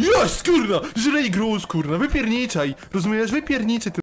Jest, kurna! Żrej gruz, kurna, wypierniczaj! Rozumiesz? Wypierniczaj ty